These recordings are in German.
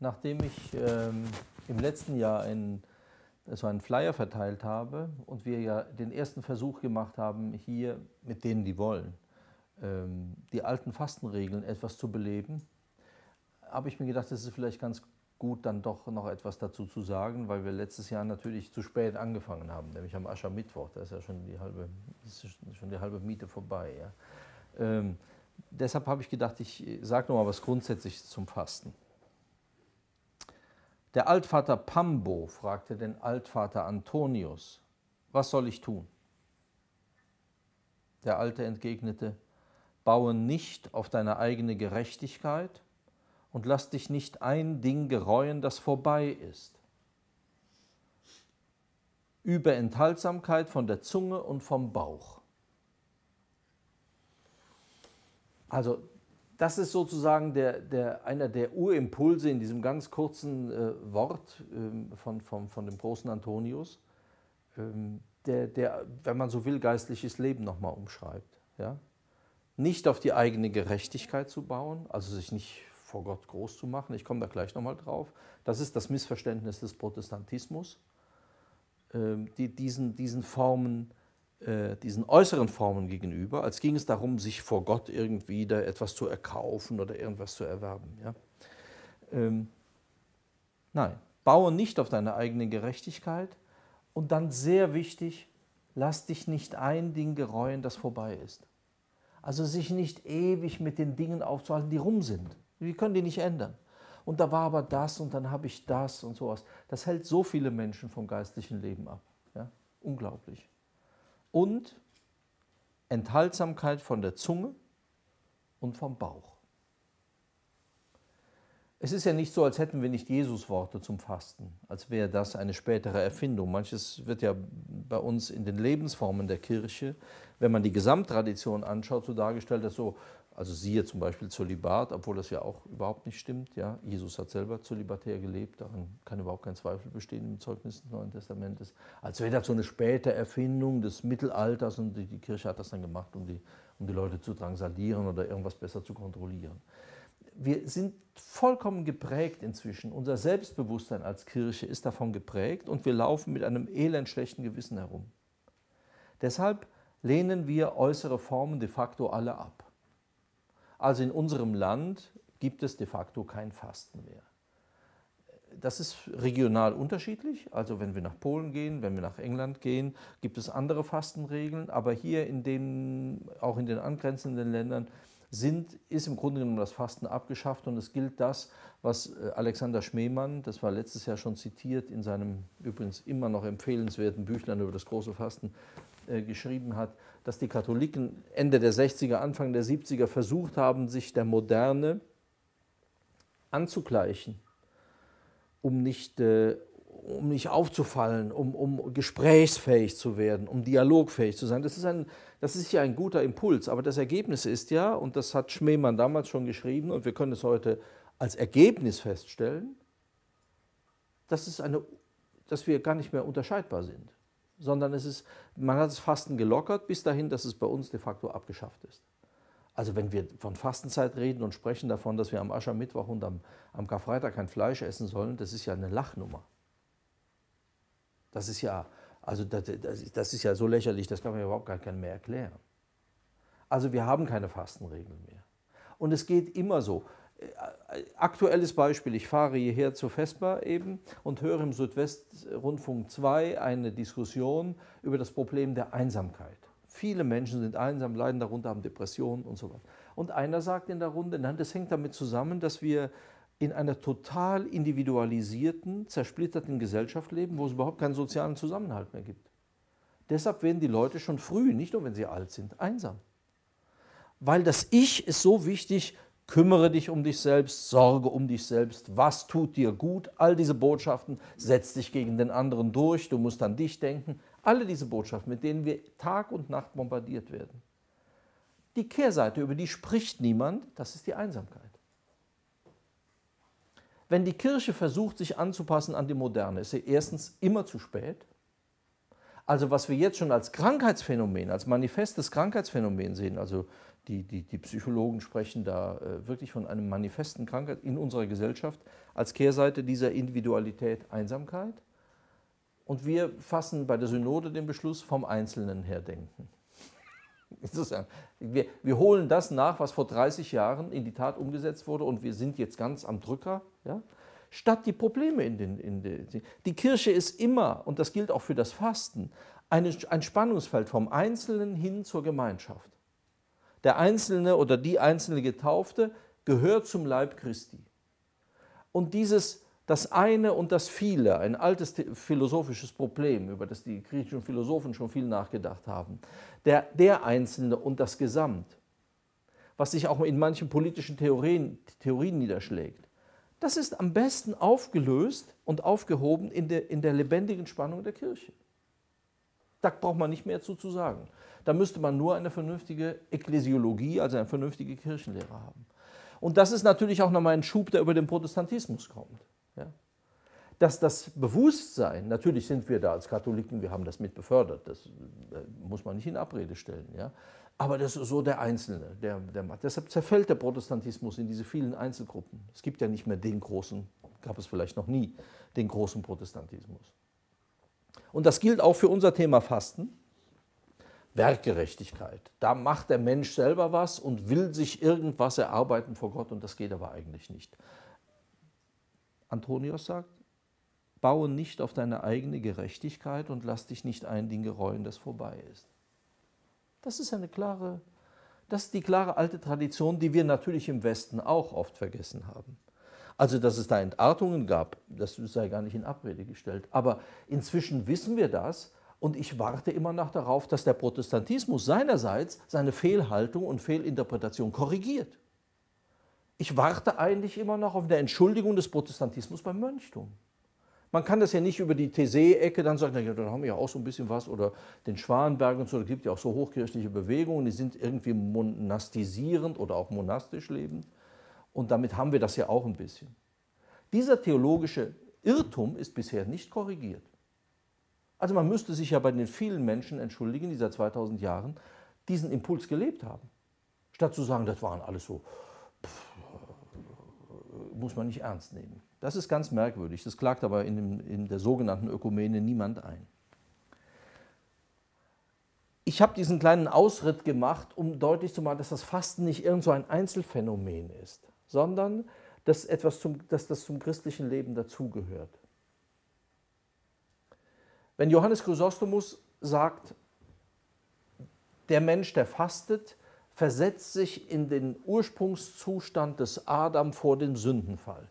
nachdem ich ähm, im letzten Jahr ein, so einen Flyer verteilt habe und wir ja den ersten Versuch gemacht haben, hier mit denen, die wollen, ähm, die alten Fastenregeln etwas zu beleben, habe ich mir gedacht, es ist vielleicht ganz gut, dann doch noch etwas dazu zu sagen, weil wir letztes Jahr natürlich zu spät angefangen haben, nämlich am Aschermittwoch. Da ist ja schon die halbe, ist schon die halbe Miete vorbei. Ja. Ähm, deshalb habe ich gedacht, ich sage noch mal was Grundsätzliches zum Fasten. Der Altvater Pambo fragte den Altvater Antonius, was soll ich tun? Der Alte entgegnete, baue nicht auf deine eigene Gerechtigkeit und lass dich nicht ein Ding gereuen, das vorbei ist. Über Enthaltsamkeit von der Zunge und vom Bauch. Also das ist sozusagen der, der, einer der Urimpulse in diesem ganz kurzen äh, Wort ähm, von, von, von dem großen Antonius, ähm, der, der, wenn man so will, geistliches Leben nochmal umschreibt. Ja? Nicht auf die eigene Gerechtigkeit zu bauen, also sich nicht vor Gott groß zu machen. Ich komme da gleich nochmal drauf. Das ist das Missverständnis des Protestantismus, ähm, die diesen, diesen Formen diesen äußeren Formen gegenüber, als ging es darum, sich vor Gott irgendwie da etwas zu erkaufen oder irgendwas zu erwerben. Ja? Ähm, nein, baue nicht auf deine eigene Gerechtigkeit und dann sehr wichtig, lass dich nicht ein Ding gereuen, das vorbei ist. Also sich nicht ewig mit den Dingen aufzuhalten, die rum sind. Wir können die nicht ändern. Und da war aber das und dann habe ich das und sowas. Das hält so viele Menschen vom geistlichen Leben ab. Ja? Unglaublich und Enthaltsamkeit von der Zunge und vom Bauch. Es ist ja nicht so, als hätten wir nicht Jesus-Worte zum Fasten, als wäre das eine spätere Erfindung. Manches wird ja bei uns in den Lebensformen der Kirche, wenn man die Gesamttradition anschaut, so dargestellt, dass so also siehe zum Beispiel Zölibat, obwohl das ja auch überhaupt nicht stimmt. Ja? Jesus hat selber zölibatär gelebt, daran kann überhaupt kein Zweifel bestehen im Zeugnis des Neuen Testamentes. Als wäre das so eine späte Erfindung des Mittelalters und die, Kirche hat das dann gemacht, um die, um die Leute zu drangsalieren oder irgendwas besser zu kontrollieren. Wir sind vollkommen geprägt inzwischen. Unser Selbstbewusstsein als Kirche ist davon geprägt und wir laufen mit einem elend schlechten Gewissen herum. Deshalb lehnen wir äußere Formen de facto alle ab. Also in unserem Land gibt es de facto kein Fasten mehr. Das ist regional unterschiedlich. Also wenn wir nach Polen gehen, wenn wir nach England gehen, gibt es andere Fastenregeln. Aber hier in den, auch in den angrenzenden Ländern sind, ist im Grunde genommen das Fasten abgeschafft und es gilt das, was äh, Alexander Schmemann, das war letztes Jahr schon zitiert, in seinem übrigens immer noch empfehlenswerten Büchlein über das große Fasten äh, geschrieben hat, dass die Katholiken Ende der 60er, Anfang der 70er versucht haben, sich der Moderne anzugleichen, um nicht, äh, um nicht aufzufallen, um, um gesprächsfähig zu werden, um dialogfähig zu sein. Das ist, ein, das ist ja ein guter Impuls, aber das Ergebnis ist ja, und das hat Schmemann damals schon geschrieben, und wir können es heute als Ergebnis feststellen, dass, es eine, dass wir gar nicht mehr unterscheidbar sind sondern es ist, man hat das Fasten gelockert bis dahin, dass es bei uns de facto abgeschafft ist. Also wenn wir von Fastenzeit reden und sprechen davon, dass wir am Aschermittwoch und am, am Karfreitag kein Fleisch essen sollen, das ist ja eine Lachnummer. Das ist ja, also das, das ist ja so lächerlich, das kann man überhaupt gar keinem mehr erklären. Also wir haben keine Fastenregeln mehr. Und es geht immer so. Äh, aktuelles Beispiel, ich fahre hierher zur FESPA eben und höre im Südwestrundfunk 2 eine Diskussion über das Problem der Einsamkeit. Viele Menschen sind einsam, leiden darunter, haben Depressionen und so weiter. Und einer sagt in der Runde, nein, das hängt damit zusammen, dass wir in einer total individualisierten, zersplitterten Gesellschaft leben, wo es überhaupt keinen sozialen Zusammenhalt mehr gibt. Deshalb werden die Leute schon früh, nicht nur wenn sie alt sind, einsam. Weil das Ich ist so wichtig, kümmere dich um dich selbst, sorge um dich selbst, was tut dir gut, all diese Botschaften, setz dich gegen den anderen durch, du musst an dich denken, alle diese Botschaften, mit denen wir Tag und Nacht bombardiert werden. Die Kehrseite, über die spricht niemand, das ist die Einsamkeit. Wenn die Kirche versucht, sich anzupassen an die Moderne, ist sie erstens immer zu spät. Also was wir jetzt schon als Krankheitsphänomen, als manifestes Krankheitsphänomen sehen, also Die, die, die Psychologen sprechen da äh, wirklich von einem manifesten Krankheit in unserer Gesellschaft als Kehrseite dieser Individualität Einsamkeit. Und wir fassen bei der Synode den Beschluss vom Einzelnen her denken. Wir, wir, holen das nach, was vor 30 Jahren in die Tat umgesetzt wurde und wir sind jetzt ganz am Drücker, ja? statt die Probleme in den... In den die Kirche ist immer, und das gilt auch für das Fasten, ein Spannungsfeld vom Einzelnen hin zur Gemeinschaft. Der Einzelne oder die einzelne Getaufte gehört zum Leib Christi. Und dieses das eine und das viele, ein altes philosophisches Problem, über das die griechischen Philosophen schon viel nachgedacht haben, der, der Einzelne und das Gesamt, was sich auch in manchen politischen Theorien, Theorien niederschlägt, das ist am besten aufgelöst und aufgehoben in der, in der lebendigen Spannung der Kirche. Da braucht man nicht mehr zu, zu sagen. Da müsste man nur eine vernünftige Ekklesiologie, also eine vernünftige Kirchenlehre haben. Und das ist natürlich auch nochmal ein Schub, der über den Protestantismus kommt. Ja? Dass das Bewusstsein, natürlich sind wir da als Katholiken, wir haben das mit befördert, das äh, muss man nicht in Abrede stellen. Ja? Aber das ist so der Einzelne, der, der macht. Deshalb zerfällt der Protestantismus in diese vielen Einzelgruppen. Es gibt ja nicht mehr den großen, gab es vielleicht noch nie, den großen Protestantismus. Und das gilt auch für unser Thema Fasten. Werkgerechtigkeit. Da macht der Mensch selber was und will sich irgendwas erarbeiten vor Gott und das geht aber eigentlich nicht. Antonius sagt, baue nicht auf deine eigene Gerechtigkeit und lass dich nicht ein Dinge reuen, das vorbei ist. Das ist eine klare, das ist die klare alte Tradition, die wir natürlich im Westen auch oft vergessen haben. Also, dass es da Entartungen gab, das sei gar nicht in Abrede gestellt. Aber inzwischen wissen wir das und ich warte immer noch darauf, dass der Protestantismus seinerseits seine Fehlhaltung und Fehlinterpretation korrigiert. Ich warte eigentlich immer noch auf eine Entschuldigung des Protestantismus beim Mönchtum. Man kann das ja nicht über die Thésée-Ecke dann sagen, ja, dann haben wir ja auch so ein bisschen was oder den Schwanberg und so, da gibt ja auch so hochkirchliche Bewegungen, die sind irgendwie monastisierend oder auch monastisch lebend. Und damit haben wir das ja auch ein bisschen. Dieser theologische Irrtum ist bisher nicht korrigiert. Also man müsste sich ja bei den vielen Menschen entschuldigen, die seit 2000 Jahren diesen Impuls gelebt haben. Statt zu sagen, das waren alles so, pff, muss man nicht ernst nehmen. Das ist ganz merkwürdig. Das klagt aber in, dem, in der sogenannten Ökumene niemand ein. Ich habe diesen kleinen Ausritt gemacht, um deutlich zu machen, dass das Fasten nicht irgend so ein Einzelfenomen ist sondern dass, etwas zum, dass das zum christlichen Leben dazugehört. Wenn Johannes Chrysostomus sagt, der Mensch, der fastet, versetzt sich in den Ursprungszustand des Adam vor dem Sündenfall,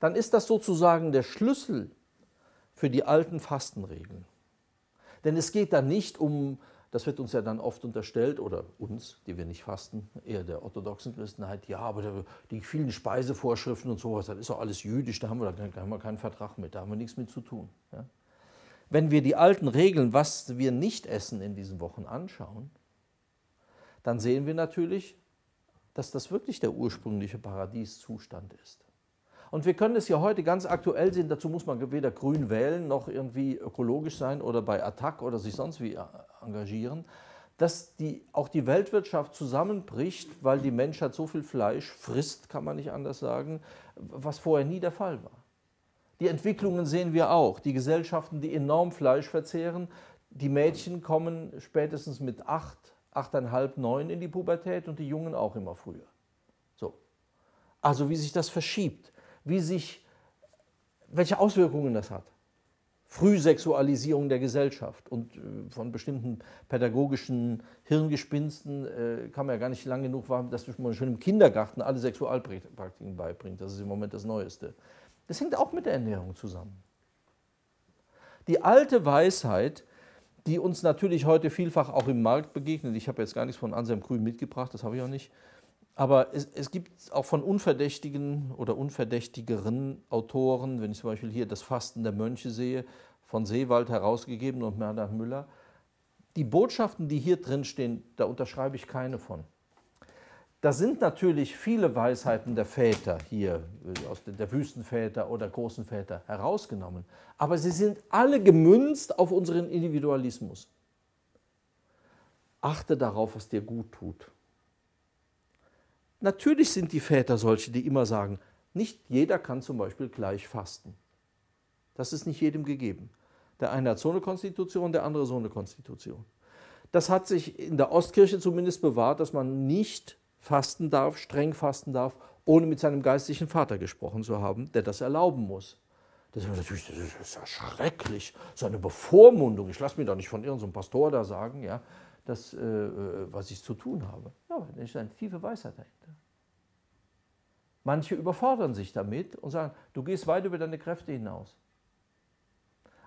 dann ist das sozusagen der Schlüssel für die alten Fastenregeln. Denn es geht da nicht um das wird uns ja dann oft unterstellt, oder uns, die wir nicht fasten, eher der orthodoxen Christenheit, ja, aber die vielen Speisevorschriften und sowas, das ist doch alles jüdisch, da haben wir, da haben wir keinen Vertrag mit, da haben wir nichts mit zu tun. Ja? Wenn wir die alten Regeln, was wir nicht essen in diesen Wochen anschauen, dann sehen wir natürlich, dass das wirklich der ursprüngliche Paradieszustand ist. Und wir können es ja heute ganz aktuell sehen, dazu muss man weder grün wählen noch irgendwie ökologisch sein oder bei Attac oder sich sonst wie engagieren, dass die, auch die Weltwirtschaft zusammenbricht, weil die Menschheit so viel Fleisch frisst, kann man nicht anders sagen, was vorher nie der Fall war. Die Entwicklungen sehen wir auch. Die Gesellschaften, die enorm Fleisch verzehren, die Mädchen kommen spätestens mit acht, achteinhalb, neun in die Pubertät und die Jungen auch immer früher. So. Also wie sich das verschiebt wie sich, welche Auswirkungen das hat. Frühsexualisierung der Gesellschaft und äh, von bestimmten pädagogischen Hirngespinsten äh, kann man ja gar nicht lang genug warten, dass man schon im Kindergarten alle Sexualpraktiken beibringt. Das ist im Moment das Neueste. Das hängt auch mit der Ernährung zusammen. Die alte Weisheit, die uns natürlich heute vielfach auch im Markt begegnet, ich habe jetzt gar nichts von Anselm Grün mitgebracht, das habe ich auch nicht, aber es, es, gibt auch von unverdächtigen oder unverdächtigeren Autoren, wenn ich zum Beispiel hier das Fasten der Mönche sehe, von Seewald herausgegeben und Bernhard Müller, die Botschaften, die hier drin stehen, da unterschreibe ich keine von. Da sind natürlich viele Weisheiten der Väter hier, aus der Wüstenväter oder großen Väter, herausgenommen. Aber sie sind alle gemünzt auf unseren Individualismus. achte darauf, was dir gut tut. Natürlich sind die Väter solche, die immer sagen, nicht jeder kann zum Beispiel gleich fasten. Das ist nicht jedem gegeben. Der eine hat so eine Konstitution, der andere so eine Konstitution. Das hat sich in der Ostkirche zumindest bewahrt, dass man nicht fasten darf, streng fasten darf, ohne mit seinem geistlichen Vater gesprochen zu haben, der das erlauben muss. Das ist natürlich das ist ja schrecklich, so eine Bevormundung. Ich lasse mir doch nicht von irgendeinem Pastor da sagen, ja, das, äh, äh, was ich zu tun habe. Ja, da ist eine tiefe Weisheit dahinter. Manche überfordern sich damit und sagen, du gehst weit über deine Kräfte hinaus.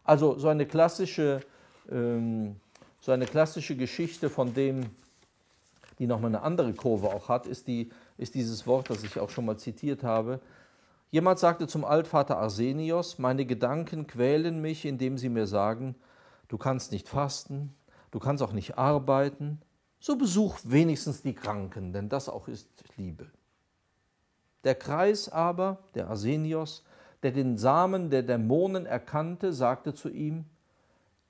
Also so eine klassische, ähm, so eine klassische Geschichte von dem, die nochmal eine andere Kurve auch hat, ist, die, ist dieses Wort, das ich auch schon mal zitiert habe. Jemand sagte zum Altvater Arsenios, meine Gedanken quälen mich, indem sie mir sagen, du kannst nicht fasten, du kannst auch nicht arbeiten, so besuch wenigstens die Kranken, denn das auch ist Liebe. Der Kreis aber, der Arsenios, der den Samen der Dämonen erkannte, sagte zu ihm,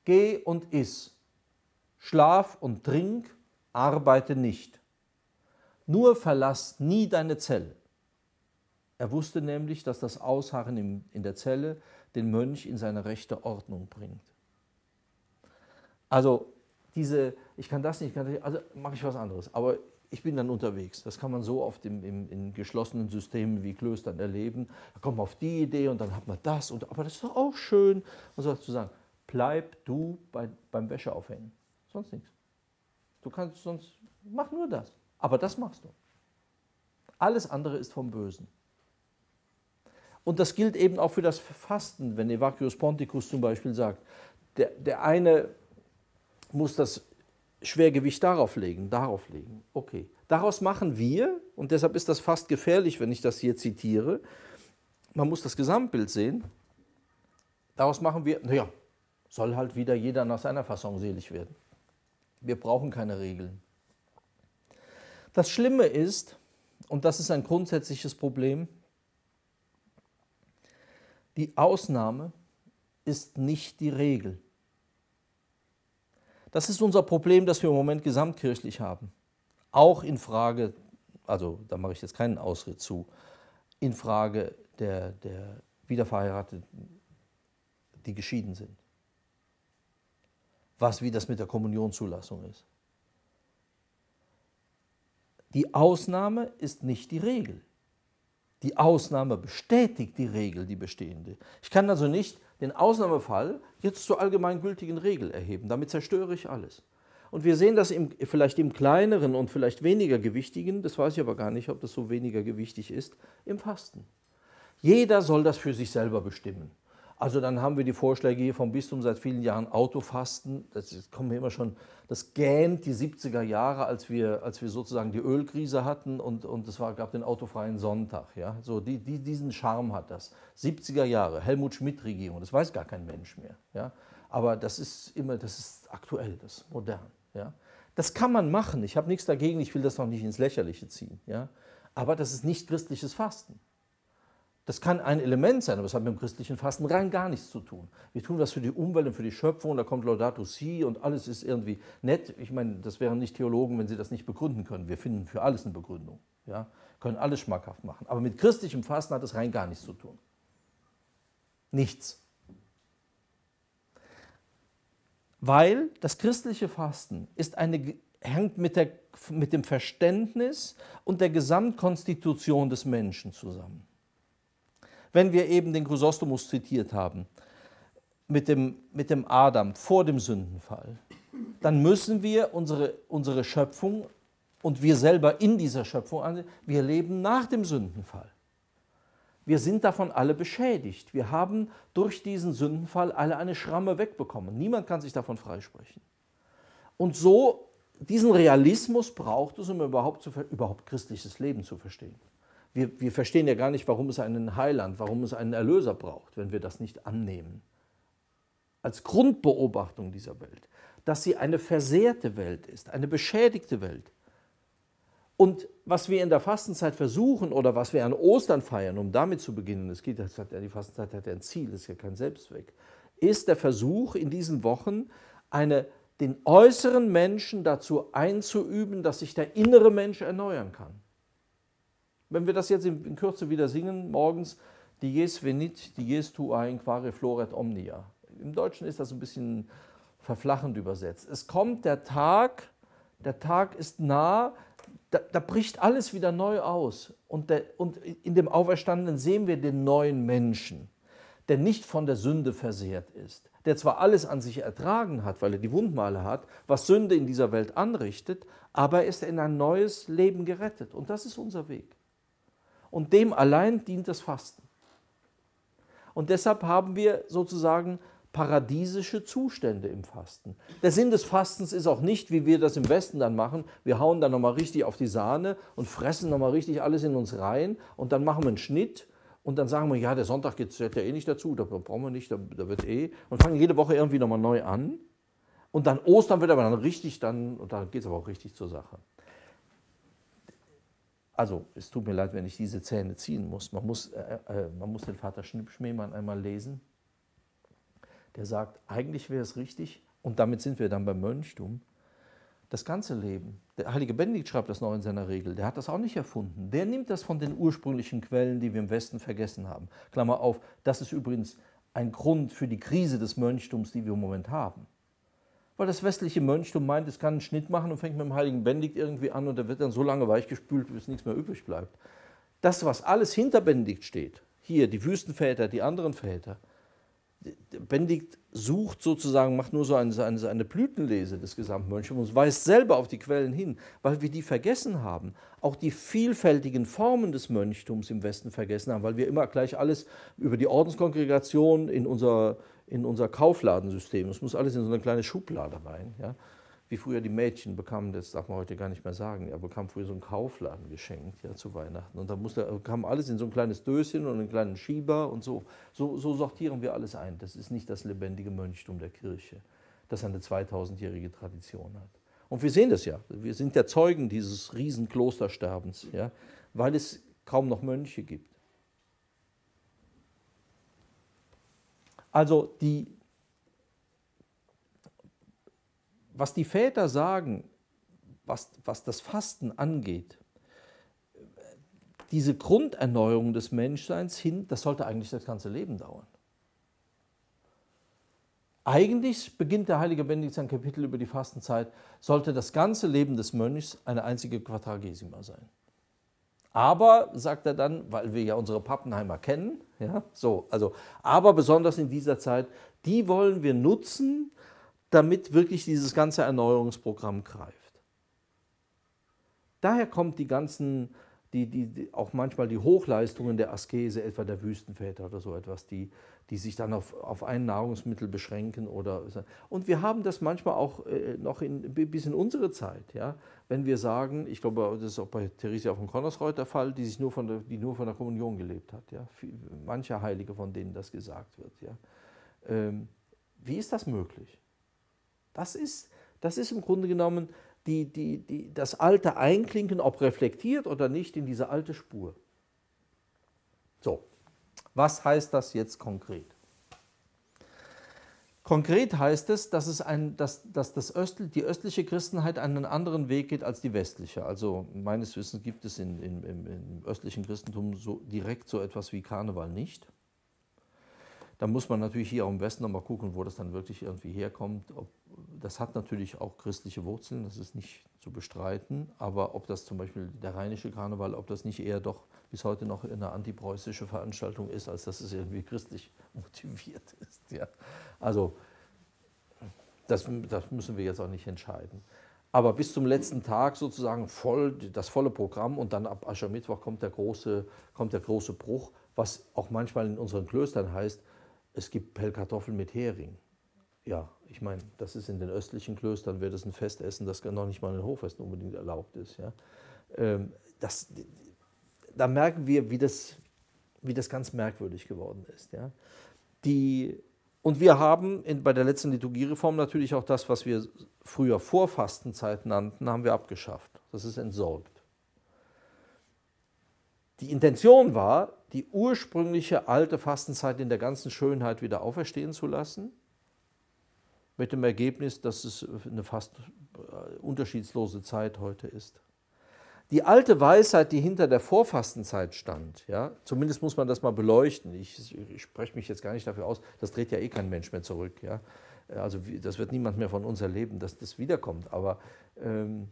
Geh und iss, schlaf und trink, arbeite nicht. Nur verlass nie deine Zelle. Er wusste nämlich, dass das Ausharren in der Zelle den Mönch in seine rechte Ordnung bringt. Also diese, ich kann das nicht, also mache ich was anderes. Aber ich bin dann unterwegs. Das kann man so oft im, im, in geschlossenen Systemen wie Klöstern erleben. Da kommt man auf die Idee und dann hat man das. Und, aber das ist doch auch schön. Und so zu sagen, bleib du bei, beim Wäscheaufhängen. Sonst nichts. Du kannst sonst, mach nur das. Aber das machst du. Alles andere ist vom Bösen. Und das gilt eben auch für das Fasten, wenn Evacuus Ponticus zum Beispiel sagt, der, der eine muss das Schwergewicht darauf legen, darauf legen. Okay. Daraus machen wir, und deshalb ist das fast gefährlich, wenn ich das hier zitiere, man muss das Gesamtbild sehen, daraus machen wir, naja, soll halt wieder jeder nach seiner Fassung selig werden. Wir brauchen keine Regeln. Das Schlimme ist, und das ist ein grundsätzliches Problem, die Ausnahme ist nicht die Regel. Das ist unser Problem, das wir im Moment gesamtkirchlich haben. Auch in Frage, also da mache ich jetzt keinen Ausritt zu, in Frage der, der Wiederverheirateten, die geschieden sind. Was, wie das mit der Kommunionzulassung ist. Die Ausnahme ist nicht die Regel. Die Ausnahme bestätigt die Regel, die bestehende. Ich kann also nicht den Ausnahmefall jetzt zur allgemeingültigen Regel erheben. Damit zerstöre ich alles. Und wir sehen das im, vielleicht im kleineren und vielleicht weniger gewichtigen, das weiß ich aber gar nicht, ob das so weniger gewichtig ist, im Fasten. Jeder soll das für sich selber bestimmen. Also dann haben wir die Vorschläge hier vom Bistum seit vielen Jahren Autofasten. Das kommen wir immer schon, das gähnt die 70er Jahre, als wir, als wir sozusagen die Ölkrise hatten und, und es war, gab den autofreien Sonntag. Ja? So, die, die, diesen Charme hat das. 70er Jahre, Helmut Schmidt-Regierung, das weiß gar kein Mensch mehr. Ja? Aber das ist immer, das ist aktuell, das ist modern. Ja? Das kann man machen. Ich habe nichts dagegen, ich will das noch nicht ins Lächerliche ziehen. Ja? Aber das ist nicht christliches Fasten. Das kann ein Element sein, aber es hat mit dem christlichen Fasten rein gar nichts zu tun. Wir tun das für die Umwelt und für die Schöpfung, da kommt Laudato Si und alles ist irgendwie nett. Ich meine, das wären nicht Theologen, wenn sie das nicht begründen können. Wir finden für alles eine Begründung. Ja? Können alles schmackhaft machen. Aber mit christlichem Fasten hat es rein gar nichts zu tun. Nichts. Weil das christliche Fasten ist eine, hängt mit, der, mit dem Verständnis und der Gesamtkonstitution des Menschen zusammen wenn wir eben den Chrysostomus zitiert haben, mit dem, mit dem Adam vor dem Sündenfall, dann müssen wir unsere, unsere Schöpfung und wir selber in dieser Schöpfung ansehen, wir leben nach dem Sündenfall. Wir sind davon alle beschädigt. Wir haben durch diesen Sündenfall alle eine Schramme wegbekommen. Niemand kann sich davon freisprechen. Und so, diesen Realismus braucht es, um überhaupt, zu, überhaupt christliches Leben zu verstehen. Wir, wir verstehen ja gar nicht, warum es einen Heiland, warum es einen Erlöser braucht, wenn wir das nicht annehmen. Als Grundbeobachtung dieser Welt, dass sie eine versehrte Welt ist, eine beschädigte Welt. Und was wir in der Fastenzeit versuchen oder was wir an Ostern feiern, um damit zu beginnen, es geht, das hat, die Fastenzeit hat ja ein Ziel, ist ja kein Selbstzweck, ist der Versuch in diesen Wochen eine den äußeren Menschen dazu einzuüben, dass sich der innere Mensch erneuern kann. Wenn wir das jetzt in, Kürze wieder singen, morgens, dies venit, dies tu ein quare floret omnia. Im Deutschen ist das ein bisschen verflachend übersetzt. Es kommt der Tag, der Tag ist nah, da, da bricht alles wieder neu aus. Und, der, und in dem Auferstandenen sehen wir den neuen Menschen, der nicht von der Sünde versehrt ist, der zwar alles an sich ertragen hat, weil er die Wundmale hat, was Sünde in dieser Welt anrichtet, aber er ist in ein neues Leben gerettet. Und das ist unser Weg. Und dem allein dient das Fasten. Und deshalb haben wir sozusagen paradiesische Zustände im Fasten. Der Sinn des Fastens ist auch nicht, wie wir das im Westen dann machen, wir hauen dann nochmal richtig auf die Sahne und fressen nochmal richtig alles in uns rein und dann machen wir einen Schnitt und dann sagen wir, ja, der Sonntag geht ja eh nicht dazu, da brauchen wir nicht, da, da wird eh, und fangen jede Woche irgendwie nochmal neu an. Und dann Ostern wird aber dann richtig, dann, und dann geht es aber auch richtig zur Sache. Also, es tut mir leid, wenn ich diese Zähne ziehen muss. Man muss, äh, äh, man muss den Vater Schneemann einmal lesen der sagt, eigentlich wäre es richtig, und damit sind wir dann beim Mönchtum, das ganze Leben. Der heilige Benedikt schreibt das noch in seiner Regel, der hat das auch nicht erfunden. Der nimmt das von den ursprünglichen Quellen, die wir im Westen vergessen haben. Klammer auf, das ist übrigens ein Grund für die Krise des Mönchtums, die wir im Moment haben. Weil das westliche Mönchtum meint, es kann einen Schnitt machen und fängt mit dem heiligen Benedikt irgendwie an und der wird dann so lange weichgespült, bis nichts mehr übrig bleibt. Das, was alles hinter Benedikt steht, hier die Wüstenväter, die anderen Väter, Benedikt sucht sozusagen, macht nur so eine, eine, eine Blütenlese des Gesamtmönchtums weist selber auf die Quellen hin, weil wir die vergessen haben. Auch die vielfältigen Formen des Mönchtums im Westen vergessen haben, weil wir immer gleich alles über die Ordenskongregation in unser, in unser Kaufladensystem, es muss alles in so eine kleine Schublade rein. Ja? wie früher die Mädchen bekamen, das darf man heute gar nicht mehr sagen, er bekam früher so einen Kaufladen geschenkt ja, zu Weihnachten. Und da kam alles in so ein kleines Döschen und einen kleinen Schieber und so. so. So sortieren wir alles ein. Das ist nicht das lebendige Mönchtum der Kirche, das eine 2000-jährige Tradition hat. Und wir sehen das ja. Wir sind ja Zeugen dieses Riesenklostersterbens, ja, weil es kaum noch Mönche gibt. Also die was die Väter sagen, was, was das Fasten angeht, diese Grunderneuerung des Menschseins hin, das sollte eigentlich das ganze Leben dauern. Eigentlich beginnt der heilige Benedikt sein Kapitel über die Fastenzeit, sollte das ganze Leben des Mönchs eine einzige Quadragesima sein. Aber, sagt er dann, weil wir ja unsere Pappenheimer kennen, ja, so, also, aber besonders in dieser Zeit, die wollen wir nutzen, damit wirklich dieses ganze Erneuerungsprogramm greift. Daher kommt die ganzen, die, die, die, auch manchmal die Hochleistungen der Askese, etwa der Wüstenväter oder so etwas, die, die sich dann auf, auf ein Nahrungsmittel beschränken. Oder, und wir haben das manchmal auch äh, noch in, bis in unsere Zeit, ja, wenn wir sagen, ich glaube, das ist auch bei Theresia von Connersreuth der Fall, die, sich nur von der, die nur von der Kommunion gelebt hat. Ja. Manche Heilige, von denen das gesagt wird. Ja. Ähm, wie ist das möglich? Das ist, das ist im Grunde genommen die, die, die, das alte Einklinken, ob reflektiert oder nicht, in diese alte Spur. So, was heißt das jetzt konkret? Konkret heißt es, dass, es ein, dass, dass das Östl, die östliche Christenheit einen anderen Weg geht als die westliche. Also meines Wissens gibt es in, in, im, im östlichen Christentum so direkt so etwas wie Karneval nicht. Da muss man natürlich hier auch im Westen nochmal gucken, wo das dann wirklich irgendwie herkommt. Das hat natürlich auch christliche Wurzeln, das ist nicht zu bestreiten. Aber ob das zum Beispiel der rheinische Karneval, ob das nicht eher doch bis heute noch eine antipreußische Veranstaltung ist, als dass es irgendwie christlich motiviert ist. Ja. Also das, das müssen wir jetzt auch nicht entscheiden. Aber bis zum letzten Tag sozusagen voll, das volle Programm und dann ab Aschermittwoch kommt der große, kommt der große Bruch, was auch manchmal in unseren Klöstern heißt, es gibt Pellkartoffeln mit Hering. Ja, ich meine, das ist in den östlichen Klöstern, wäre das ein Festessen, das noch nicht mal in Hochfesten unbedingt erlaubt ist. Ja. Ähm, das, da merken wir, wie das, wie das ganz merkwürdig geworden ist. Ja. Die, und wir haben in, bei der letzten Liturgiereform natürlich auch das, was wir früher Vorfastenzeit nannten, haben wir abgeschafft. Das ist entsorgt. Die Intention war, die ursprüngliche alte Fastenzeit in der ganzen Schönheit wieder auferstehen zu lassen. Mit dem Ergebnis, dass es eine fast äh, unterschiedslose Zeit heute ist. Die alte Weisheit, die hinter der Vorfastenzeit stand, ja, zumindest muss man das mal beleuchten. Ich, ich spreche mich jetzt gar nicht dafür aus, das dreht ja eh kein Mensch mehr zurück. Ja. Also das wird niemand mehr von uns erleben, dass das wiederkommt. Aber ähm,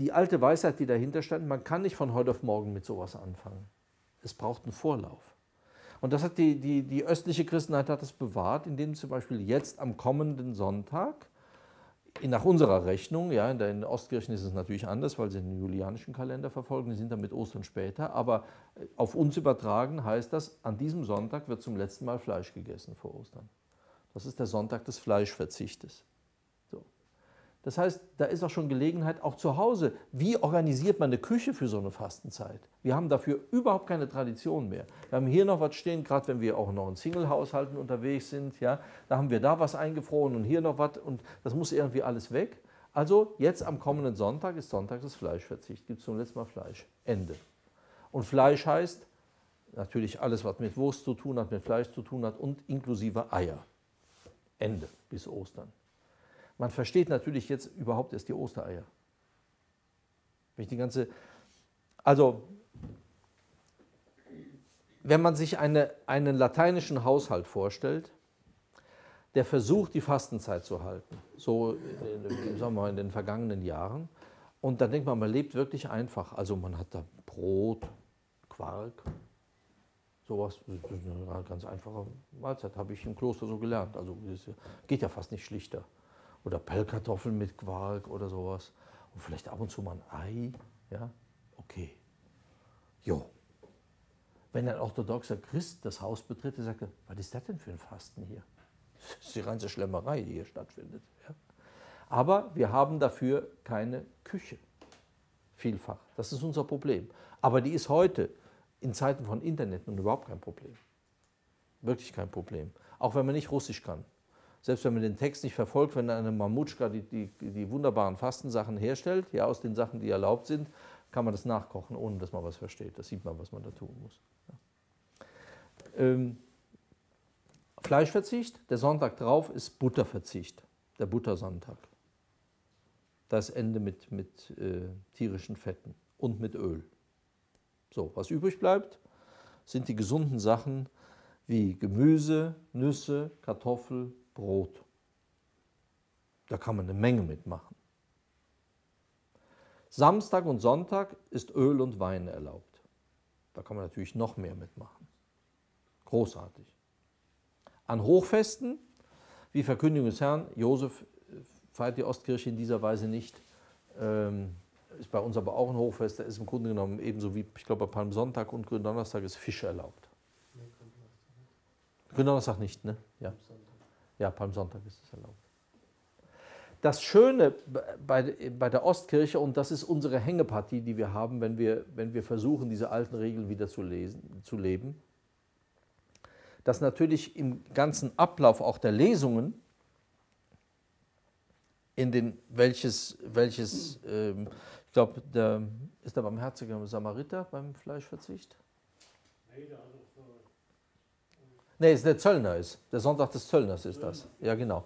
die alte Weisheit, die dahinter stand, man kann nicht von heute auf morgen mit sowas anfangen. Es braucht einen Vorlauf. Und das hat die, die, die östliche Christenheit hat das bewahrt, indem zum Beispiel jetzt am kommenden Sonntag nach unserer Rechnung, ja, in den Ostkirchen ist es natürlich anders, weil sie den julianischen Kalender verfolgen, die sind dann mit Ostern später, aber äh, auf uns übertragen heißt das, an diesem Sonntag wird zum letzten Mal Fleisch gegessen vor Ostern. Das ist der Sonntag des Fleischverzichtes. Das heißt, da ist auch schon Gelegenheit, auch zu Hause. Wie organisiert man eine Küche für so eine Fastenzeit? Wir haben dafür überhaupt keine Tradition mehr. Wir haben hier noch was stehen, gerade wenn wir auch noch in Single-Haushalten unterwegs sind. Ja, da haben wir da was eingefroren und hier noch was und das muss irgendwie alles weg. Also jetzt am kommenden Sonntag ist Sonntag des Fleischverzichts. Gibt es zum letzten Mal Fleisch. Ende. Und Fleisch heißt natürlich alles, was mit Wurst zu tun hat, mit Fleisch zu tun hat und inklusive Eier. Ende bis Ostern. Man versteht natürlich jetzt überhaupt erst die Ostereier. Wenn ich die ganze, also wenn man sich eine, einen lateinischen Haushalt vorstellt, der versucht, die Fastenzeit zu halten, so in, sagen wir mal, in den vergangenen Jahren, und dann denkt man, man lebt wirklich einfach. Also man hat da Brot, Quark, sowas, eine ganz einfache Mahlzeit, habe ich im Kloster so gelernt. Also geht ja fast nicht schlichter oder Pellkartoffeln mit Quark oder sowas. Und vielleicht ab und zu mal ein Ei. Ja, okay. Jo. Wenn ein orthodoxer Christ das Haus betritt, dann sagt was ist das denn für ein Fasten hier? Das ist die ganze Schlemmerei, die hier stattfindet. Ja? Aber wir haben dafür keine Küche. Vielfach. Das ist unser Problem. Aber die ist heute in Zeiten von Internet nun überhaupt kein Problem. Wirklich kein Problem. Auch wenn man nicht Russisch kann selbst wenn man den Text nicht verfolgt, wenn eine Mamutschka die, die, die wunderbaren Fastensachen herstellt, ja, aus den Sachen, die erlaubt sind, kann man das nachkochen, ohne dass man was versteht. Das sieht man, was man da tun muss. Ja. Ähm, Fleischverzicht, der Sonntag drauf ist Butterverzicht, der Buttersonntag. Das Ende mit, mit äh, tierischen Fetten und mit Öl. So, was übrig bleibt, sind die gesunden Sachen wie Gemüse, Nüsse, Kartoffel, Brot. Da kann man eine Menge mitmachen. Samstag und Sonntag ist Öl und Wein erlaubt. Da kann man natürlich noch mehr mitmachen. Großartig. An Hochfesten, wie Verkündigung des Herrn, Josef feiert die Ostkirche in dieser Weise nicht, ähm, ist bei uns aber auch ein Hochfest, da ist im Grunde genommen ebenso wie, ich glaube, bei Palmsonntag und Gründonnerstag ist Fisch erlaubt. Gründonnerstag nicht, ne? Ja. Ja, Palmsonntag ist es erlaubt. Das Schöne bei, bei der Ostkirche, und das ist unsere Hängepartie, die wir haben, wenn wir, wenn wir versuchen, diese alten Regeln wieder zu, lesen, zu leben, dass natürlich im ganzen Ablauf auch der Lesungen, in den, welches, welches ähm, ich glaube, ist der barmherzige Samariter beim Fleischverzicht? Nee, der Nee, ist der Zöllner ist. Der Sonntag des Zöllners ist das. Ja, genau.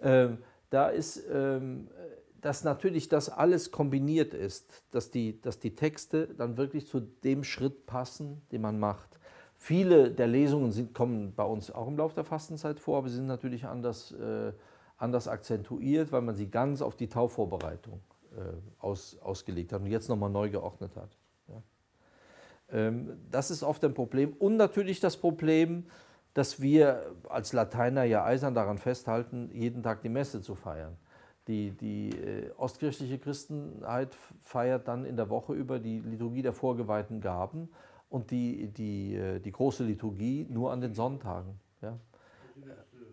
Ähm, da ist, ähm, dass natürlich das alles kombiniert ist, dass die, dass die Texte dann wirklich zu dem Schritt passen, den man macht. Viele der Lesungen sind, kommen bei uns auch im Laufe der Fastenzeit vor, aber sie sind natürlich anders, äh, anders akzentuiert, weil man sie ganz auf die Taufvorbereitung äh, aus, ausgelegt hat und jetzt nochmal neu geordnet hat. Ja. Ähm, das ist oft ein Problem. Und natürlich das Problem, dass wir als Lateiner ja eisern daran festhalten, jeden Tag die Messe zu feiern. Die, die äh, ostkirchliche Christenheit feiert dann in der Woche über die Liturgie der vorgeweihten Gaben und die, die, äh, die große Liturgie nur an den Sonntagen. Ja.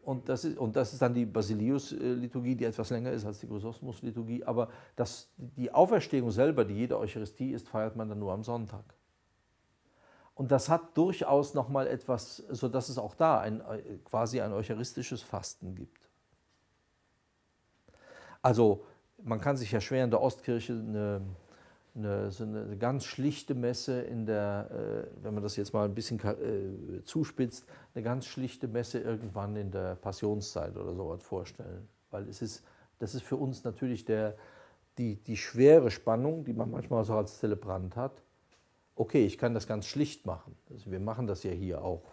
Und, das ist, und das ist dann die Basilius-Liturgie, die etwas länger ist als die Chrysosmus-Liturgie. Aber das, die Auferstehung selber, die jede Eucharistie ist, feiert man dann nur am Sonntag. Und das hat durchaus nochmal etwas, sodass es auch da ein, quasi ein eucharistisches Fasten gibt. Also man kann sich ja schwer in der Ostkirche eine, eine, so eine ganz schlichte Messe in der, äh, wenn man das jetzt mal ein bisschen äh, zuspitzt, eine ganz schlichte Messe irgendwann in der Passionszeit oder sowas vorstellen. weil es ist, das ist für uns natürlich der, die, die schwere Spannung, die man manchmal so als Zelebrant hat. Okay, ich kann das ganz schlicht machen. Also wir machen das ja hier auch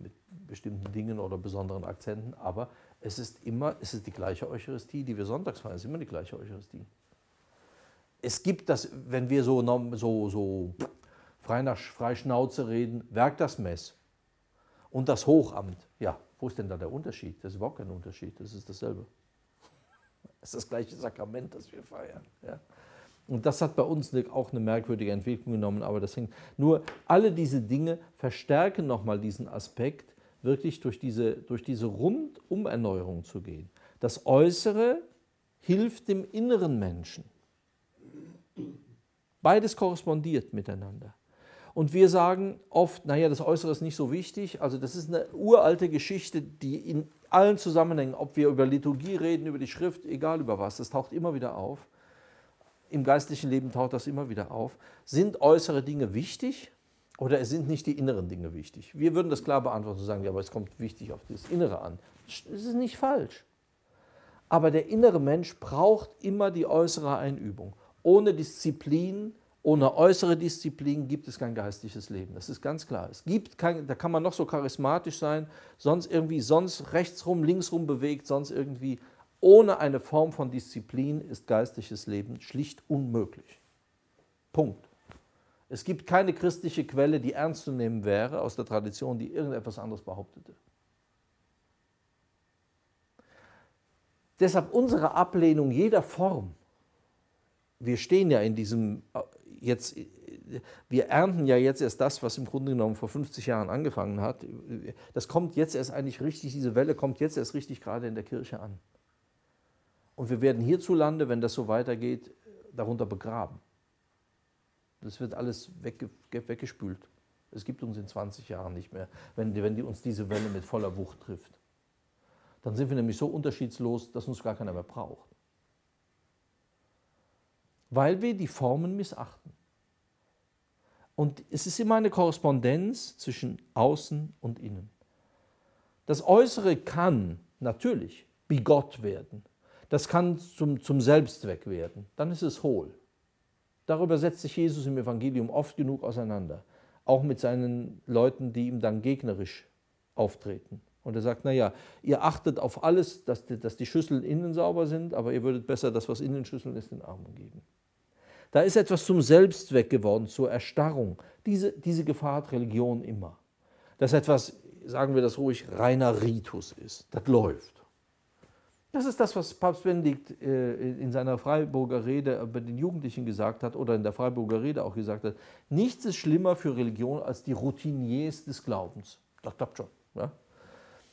mit bestimmten Dingen oder besonderen Akzenten, aber es ist immer, es ist die gleiche Eucharistie, die wir sonntags feiern, es ist immer die gleiche Eucharistie. Es gibt das, wenn wir so, so, so frei nach Freischnauze reden, Werk das Mess und das Hochamt. Ja, wo ist denn da der Unterschied? Das ist überhaupt kein Unterschied, das ist dasselbe. Das ist das gleiche Sakrament, das wir feiern. Ja. Und das hat bei uns auch eine merkwürdige Entwicklung genommen, aber hängt nur, alle diese Dinge verstärken nochmal diesen Aspekt, wirklich durch diese, durch diese Rundumerneuerung zu gehen. Das Äußere hilft dem inneren Menschen. Beides korrespondiert miteinander. Und wir sagen oft, naja, das Äußere ist nicht so wichtig. Also das ist eine uralte Geschichte, die in allen Zusammenhängen, ob wir über Liturgie reden, über die Schrift, egal über was, das taucht immer wieder auf. Im geistlichen Leben taucht das immer wieder auf. Sind äußere Dinge wichtig oder sind nicht die inneren Dinge wichtig? Wir würden das klar beantworten und sagen, ja, aber es kommt wichtig auf das Innere an. Das ist nicht falsch. Aber der innere Mensch braucht immer die äußere Einübung. Ohne Disziplin ohne äußere Disziplin gibt es kein geistliches Leben. Das ist ganz klar. Es gibt kein, da kann man noch so charismatisch sein, sonst irgendwie sonst rechtsrum, linksrum bewegt, sonst irgendwie. Ohne eine Form von Disziplin ist geistliches Leben schlicht unmöglich. Punkt. Es gibt keine christliche Quelle, die ernst zu nehmen wäre aus der Tradition, die irgendetwas anderes behauptete. Deshalb unsere Ablehnung jeder Form. Wir stehen ja in diesem jetzt, wir ernten ja jetzt erst das, was im Grunde genommen vor 50 Jahren angefangen hat. Das kommt jetzt erst eigentlich richtig, diese Welle kommt jetzt erst richtig gerade in der Kirche an. Und wir werden hierzulande, wenn das so weitergeht, darunter begraben. Das wird alles wegge weggespült. Es gibt uns in 20 Jahren nicht mehr, wenn, wenn die uns diese Welle mit voller Wucht trifft. Dann sind wir nämlich so unterschiedslos, dass uns gar keiner mehr braucht weil wir die Formen missachten. Und es ist immer eine Korrespondenz zwischen Außen und Innen. Das Äußere kann natürlich bigott werden. Das kann zum, zum Selbstzweck werden. Dann ist es hohl. Darüber setzt sich Jesus im Evangelium oft genug auseinander. Auch mit seinen Leuten, die ihm dann gegnerisch auftreten. Und er sagt, naja, ihr achtet auf alles, dass die, dass die Schüsseln innen sauber sind, aber ihr würdet besser das, was innen Schüsseln ist, den Armen geben. Da ist etwas zum Selbstzweck geworden, zur Erstarrung. Diese, diese Gefahr hat Religion immer. Dass etwas, sagen wir das ruhig, reiner Ritus ist. Das läuft. Das ist das, was Papst Benedikt äh, in seiner Freiburger Rede bei den Jugendlichen gesagt hat oder in der Freiburger Rede auch gesagt hat. Nichts ist schlimmer für Religion als die Routiniers des Glaubens. Das klappt schon. Ja?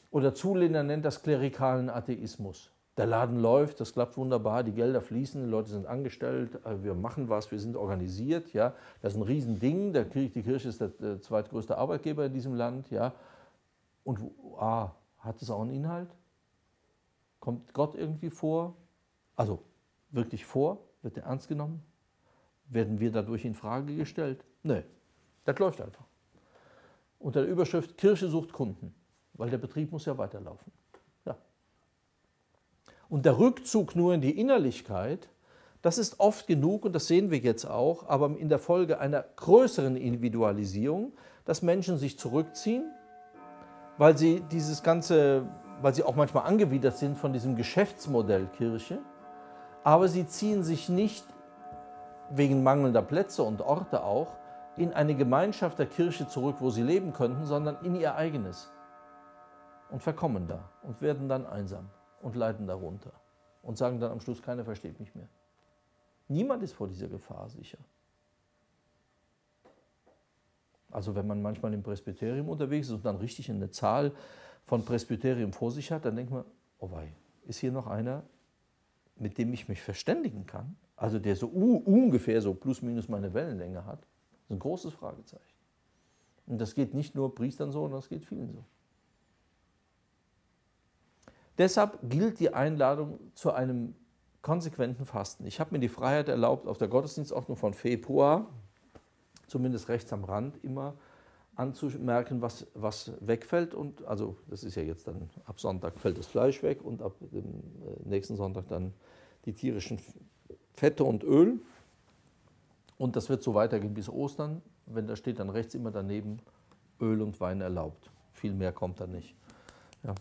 Oder Zuländer nennt das klerikalen Atheismus. Der Laden läuft, das klappt wunderbar, die Gelder fließen, die Leute sind angestellt, äh, wir machen was, wir sind organisiert. Ja. Das ist ein Riesending, der die Kirche ist der, der zweitgrößte Arbeitgeber in diesem Land. Ja. Und ah, hat es auch einen Inhalt? Kommt Gott irgendwie vor? Also wirklich vor? Wird er ernst genommen? Werden wir dadurch in Frage gestellt? Nein, das läuft einfach. Unter der Überschrift Kirche sucht Kunden, weil der Betrieb muss ja weiterlaufen. Und der Rückzug nur in die Innerlichkeit, das ist oft genug, und das sehen wir jetzt auch, aber in der Folge einer größeren Individualisierung, dass Menschen sich zurückziehen, weil sie dieses ganze, weil sie auch manchmal angewidert sind von diesem Geschäftsmodell Kirche, aber sie ziehen sich nicht wegen mangelnder Plätze und Orte auch in eine Gemeinschaft der Kirche zurück, wo sie leben könnten, sondern in ihr eigenes und verkommen da und werden dann einsam und leiden darunter und sagen dann am Schluss, keiner versteht mich mehr. Niemand ist vor dieser Gefahr sicher. Also wenn man manchmal im Presbyterium unterwegs ist und dann richtig eine Zahl von Presbyterium vor sich hat, dann denkt man, oh wei, ist hier noch einer, mit dem ich mich verständigen kann? Also der so ungefähr so plus minus meine Wellenlänge hat? Das ist ein großes Fragezeichen. Und das geht nicht nur Priestern so, sondern das geht vielen so. Deshalb gilt die Einladung zu einem konsequenten Fasten. Ich habe mir die Freiheit erlaubt, auf der Gottesdienstordnung von Februar, zumindest rechts am Rand immer, anzumerken, was, was wegfällt. Und also das ist ja jetzt dann ab Sonntag fällt das Fleisch weg und ab dem äh, nächsten Sonntag dann die tierischen Fette und Öl. Und das wird so weitergehen bis Ostern. Wenn da steht dann rechts immer daneben Öl und Wein erlaubt. Viel mehr kommt da nicht. Ja.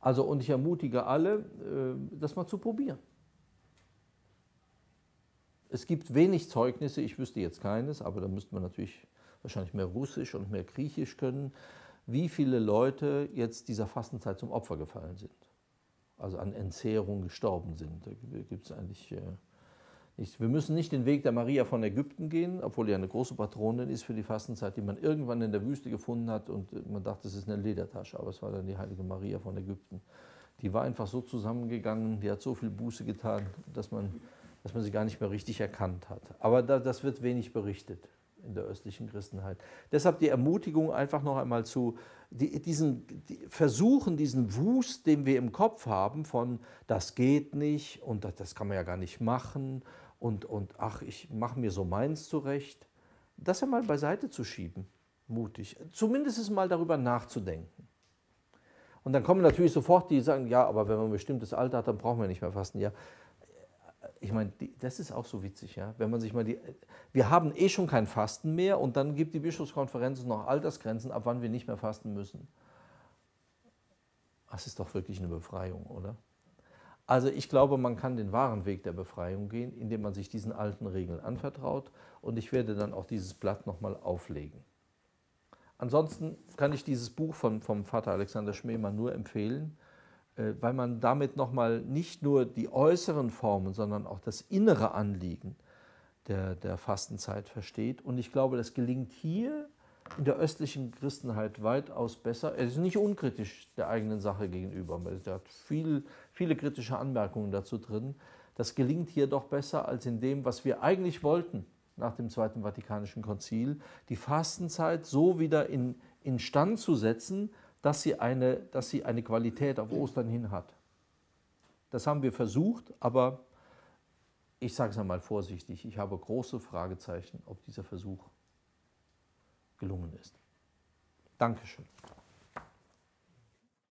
Also und ich ermutige alle, äh, das mal zu probieren. Es gibt wenig Zeugnisse, ich wüsste jetzt keines, aber da müsste man natürlich wahrscheinlich mehr Russisch und mehr Griechisch können, wie viele Leute jetzt dieser Fastenzeit zum Opfer gefallen sind. Also an Entzehrung gestorben sind. Da gibt es eigentlich äh, nichts. Wir müssen nicht den Weg der Maria von Ägypten gehen, obwohl die eine große Patronin ist für die Fastenzeit, die man irgendwann in der Wüste gefunden hat und man dachte, es ist eine Ledertasche, aber es war dann die heilige Maria von Ägypten. Die war einfach so zusammengegangen, die hat so viel Buße getan, dass man, dass man sie gar nicht mehr richtig erkannt hat. Aber da, das wird wenig berichtet in der östlichen Christenheit. Deshalb die Ermutigung einfach noch einmal zu die, diesen die versuchen, diesen Wust, den wir im Kopf haben, von das geht nicht und das, das kann man ja gar nicht machen und, und ach, ich mache mir so meins zurecht, das ja mal beiseite zu schieben, mutig. Zumindest mal darüber nachzudenken. Und dann kommen natürlich sofort die, die sagen, ja, aber wenn man ein bestimmtes Alter hat, dann brauchen wir nicht mehr fasten. Ja, ich meine, das ist auch so witzig, ja. Wenn man sich mal die, wir haben eh schon kein Fasten mehr und dann gibt die Bischofskonferenz noch Altersgrenzen, ab wann wir nicht mehr fasten müssen. Das ist doch wirklich eine Befreiung, oder? Also ich glaube, man kann den wahren Weg der Befreiung gehen, indem man sich diesen alten Regeln anvertraut und ich werde dann auch dieses Blatt nochmal auflegen. Ansonsten kann ich dieses Buch von, vom Vater Alexander Schmemann nur empfehlen. Äh, weil man damit nochmal nicht nur die äußeren Formen, sondern auch das innere Anliegen der, der Fastenzeit versteht. Und ich glaube, das gelingt hier in der östlichen Christenheit weitaus besser. Er ist nicht unkritisch der eigenen Sache gegenüber. Er hat viel, viele kritische Anmerkungen dazu drin. Das gelingt hier doch besser als in dem, was wir eigentlich wollten nach dem Zweiten Vatikanischen Konzil, die Fastenzeit so wieder in, in Stand zu setzen, dass sie eine, dass sie eine Qualität auf Ostern hin hat. Das haben wir versucht, aber ich sage es einmal vorsichtig, ich habe große Fragezeichen, ob dieser Versuch gelungen ist. Dankeschön.